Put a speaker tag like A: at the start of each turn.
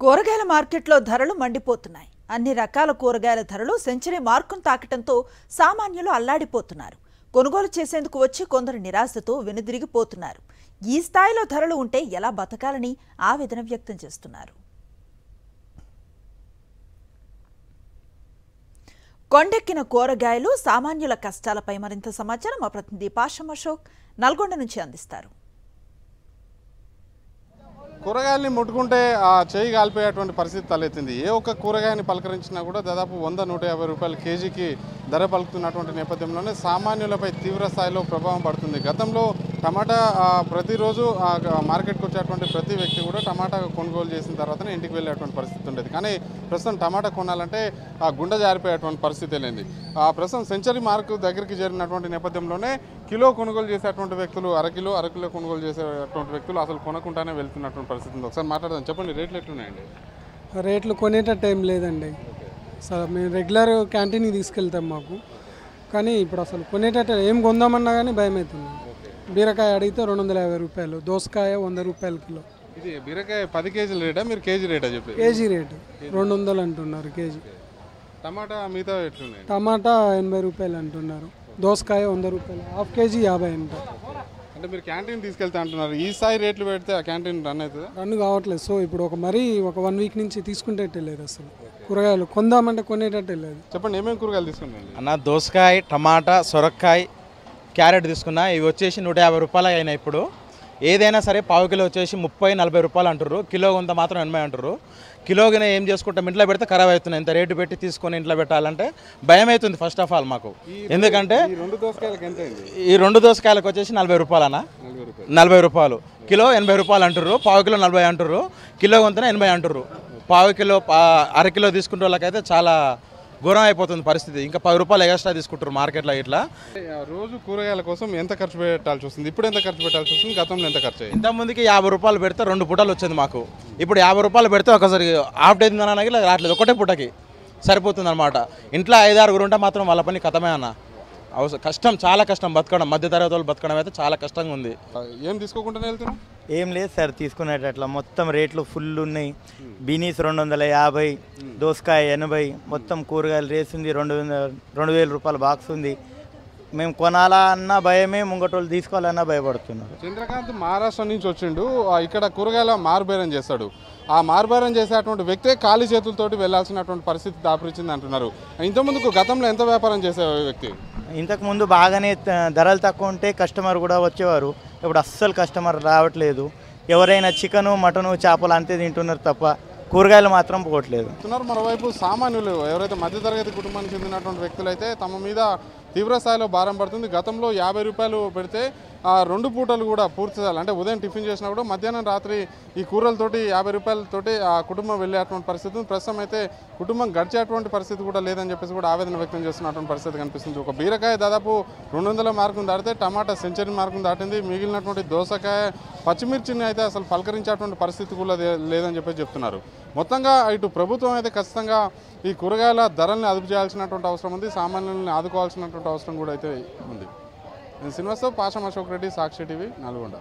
A: కూరగాయల మార్కెట్లో ధరలు మండిపోతున్నాయి. అన్ని రకాల కూరగాయల ధరలు సెంచరీ మార్కును తాకటంతో సామాన్యులు అల్లాడిపోతున్నారు. కొనుగోలు చేసేందుకు వచ్చి కొందరు నిరాశతో వెనుదిరిగిపోతున్నారు. ఈ స్థాయిలో ధరలు ఉంటే ఎలా బతకాలని ఆవేదన వ్యక్తం చేస్తున్నారు. కొండెక్కిన కూరగాయలు సామాన్యుల కష్టాలపై మరింత సమాచారం మా ప్రతినిధి పాషం అశోక్ నల్గొండ నుంచి అందిస్తారు.
B: కూరగాయల్ని ముట్టుకుంటే ఆ చేయి కాలిపోయేటువంటి పరిస్థితి తలెత్తింది. ఏ ఒక్క కూరగాయని పలకరించినా కూడా దాదాపు వంద నూట యాభై రూపాయల కేజీకి ధర పలుకుతున్నటువంటి నేపథ్యంలోనే సామాన్యులపై తీవ్ర స్థాయిలో ప్రభావం పడుతుంది. గతంలో టమాటా ప్రతిరోజు మార్కెట్కి వచ్చేటువంటి ప్రతి వ్యక్తి కూడా టమాటా కొనుగోలు చేసిన తర్వాతనే ఇంటికి వెళ్ళేటువంటి పరిస్థితి ఉండేది. కానీ ప్రస్తుతం టమాటా కొనాలంటే ఆ గుండె జారిపోయేటువంటి పరిస్థితి లేనిది. ఆ ప్రస్తుతం సెంచరీ మార్కు దగ్గరికి చేరినటువంటి నేపథ్యంలోనే కిలో కొనుగోలు చేసేటువంటి వ్యక్తులు అరకిలో అరకిలో కొనుగోలు చేసేటువంటి వ్యక్తులు అసలు కొనకుండానే వెళ్తున్నటువంటి పరిస్థితి ఉంది. ఒకసారి మాట్లాడదాం. చెప్పండి రేట్లు ఎట్లున్నాయండి?
C: రేట్లు కొనేటట్టు ఏం లేదండి. అసలు మేము రెగ్యులర్ క్యాంటీన్కి తీసుకెళ్తాం మాకు. కానీ ఇప్పుడు అసలు కొనేటట్టు ఏం కొందామన్నా కానీ భయం అవుతుంది బీరకాయ అడిగితే రెండు వందల యాభై రూపాయలు దోసకాయ వంద రూపాయల కిలో.
B: ఇది బీరకాయ పది కేజీల రేటా? మీరు కేజీ రేటా చెప్పి
C: కేజీ రేటు రెండు వందలు అంటున్నారు కేజీ.
B: టమాటా మిగతా ఎట్లున్నాయి?
C: టమాటా ఎనభై రూపాయలు అంటున్నారు దోసకాయ వంద రూపాయలు హాఫ్ కేజీ యాభై అంట
B: అంటే మీరు క్యాంటీన్ తీసుకెళ్తా అంటున్నారు. ఈ స్థాయి రేట్లు పెడితే ఆ క్యాంటీన్ రన్ అవుతుందా?
C: రన్ కావట్లేదు. సో ఇప్పుడు ఒక మరీ ఒక వన్ వీక్ నుంచి తీసుకుంటేట్టే లేదు అసలు. కూరగాయలు కొందామంటే కొనేటట్టే లేదు.
B: చెప్పండి ఏమేమి కూరగాయలు తీసుకున్నాండి
D: అన్న దోసకాయ టమాటా సొరకాయ క్యారెట్ తీసుకున్నా ఇవి వచ్చేసి నూట యాభై రూపాయలు అయినాయి ఇప్పుడు. ఏదైనా సరే పావు కిలో వచ్చేసి ముప్పై నలభై రూపాయలు అంటారు కిలో కొంత మాత్రం ఎనభై అంటారు కిలోగిన ఏం చేసుకుంటాం? ఇంట్లో పెడితే ఖరాబ్ అవుతున్నాయి. ఇంత రేటు పెట్టి తీసుకొని ఇంట్లో పెట్టాలంటే భయం అవుతుంది ఫస్ట్ ఆఫ్ ఆల్ మాకు ఎందుకంటే
B: ఈ రెండు దోసకాయలకి
D: వచ్చేసి నలభై రూపాయలనా
B: నలభై రూపాయలు.
D: కిలో ఎనభై రూపాయలు అంటారు పావు కిలో నలభై అంటారు కిలో కొంతనే ఎనభై అంటారు పావు కిలో పా- అర కిలో తీసుకునే వాళ్ళకైతే చాలా ఘోరం అయిపోతుంది పరిస్థితి. ఇంకా పది రూపాయలు ఎక్స్ట్రా తీసుకుంటారు మార్కెట్లో ఇట్లా.
B: రోజు కూరగాయల కోసం ఎంత ఖర్చు పెట్టాల్సి వస్తుంది? ఇప్పుడు ఎంత ఖర్చు పెట్టాల్సి వస్తుంది? గతంలో ఎంత ఖర్చు
D: ఇంత ముందుకి యాభై రూపాయలు పెడితే రెండు పూటలు వచ్చేది మాకు. ఇప్పుడు యాభై రూపాయలు పెడితే ఒకసారి హాఫ్ డే తినడానికి రావట్లేదు. ఒకటే పూటకి సరిపోతుంది అనమాట ఇంట్లో ఐదు ఆరుగురు ఉంటే మాత్రం వాళ్ళ పని కథమే అన్న. అవసరం కష్టం చాలా కష్టం బతకడం మధ్య తరగతి వాళ్ళు బతకడం అయితే చాలా కష్టంగా ఉంది.
B: ఏం తీసుకోకుండానే వెళ్తున్నాం
E: ఏం లేదు సార్ తీసుకునేటట్లా. మొత్తం రేట్లు ఫుల్ ఉన్నాయి. బీనీస్ రెండు వందల యాభై దోసకాయ ఎనభై మొత్తం కూరగాయలు రేస్ ఉంది రెండు వందల రెండు వేల రూపాయల బాక్స్ ఉంది. మేము కొనాలా అన్న భయమే ముంగటోళ్ళు తీసుకోవాలన్నా భయపడుతున్నారు.
B: చంద్రకాంత్ మహారాష్ట్ర నుంచి వచ్చిండు. ఆ, ఇక్కడ కూరగాయల మారుబేరం చేస్తాడు. ఆ మారుబేరం చేసేటువంటి వ్యక్తే ఖాళీ చేతులతోటి వెళ్ళాల్సినటువంటి పరిస్థితి దాపురించింది అంటున్నారు. ఇంతకుముందుకు గతంలో ఎంత వ్యాపారం చేసే వ్యక్తి?
E: ఇంతకుముందు బాగానే ధరలు తక్కువ ఉంటే కస్టమర్ కూడా వచ్చేవారు. ఇప్పుడు అస్సలు కస్టమర్ రావట్లేదు. ఎవరైనా చికెను మటను చేపలు అంతే తింటున్నారు తప్ప కూరగాయలు మాత్రం పోవట్లేదు.
B: మరోవైపు సామాన్యులు. ఎవరైతే మధ్యతరగతి కుటుంబానికి చెందినటువంటి వ్యక్తులు అయితే తమ మీద తీవ్రస్థాయిలో భారం పడుతుంది. గతంలో యాభై రూపాయలు పెడితే ఆ రెండు పూటలు కూడా పూర్తి చేయాలి అంటే ఉదయం టిఫిన్ చేసినా కూడా మధ్యాహ్నం రాత్రి ఈ కూరలతోటి యాభై రూపాయలతోటి ఆ కుటుంబం వెళ్ళేటువంటి పరిస్థితి ప్రస్తుతం అయితే కుటుంబం గడిచేటువంటి పరిస్థితి కూడా లేదని చెప్పేసి కూడా ఆవేదన వ్యక్తం చేస్తున్నటువంటి పరిస్థితి కనిపిస్తుంది. ఒక బీరకాయ దాదాపు రెండు వందల మార్కును దాటితే టమాటా సెంచరీ మార్కును దాటింది. మిగిలినటువంటి దోసకాయ పచ్చిమిర్చిని అయితే అసలు పలకరించేటువంటి పరిస్థితి కూడా లేదని చెప్పేసి చెప్తున్నారు. మొత్తంగా ఇటు ప్రభుత్వం అయితే ఖచ్చితంగా ఈ కూరగాయల ధరల్ని అదుపు చేయాల్సినటువంటి అవసరం ఉంది సామాన్యుల్ని ఆదుకోవాల్సినటువంటి అవసరం కూడా అయితే ఉంది. నేను శ్రీనివాసరావు పాషం అశోక్ రెడ్డి సాక్షి టీవీ నల్గొండ.